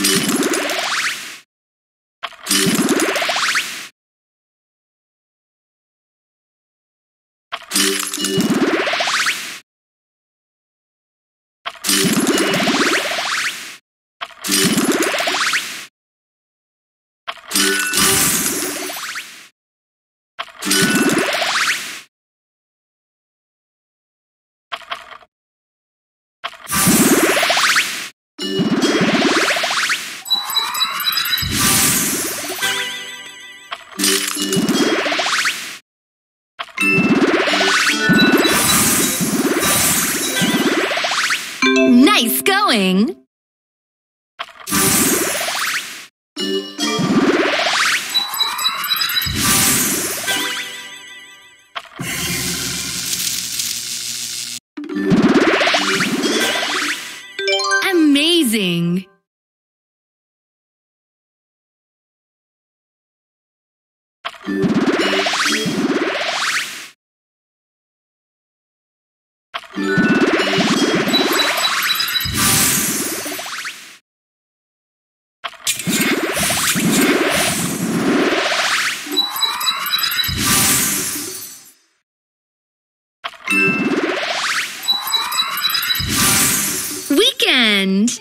you Nice going! Amazing! Weekend.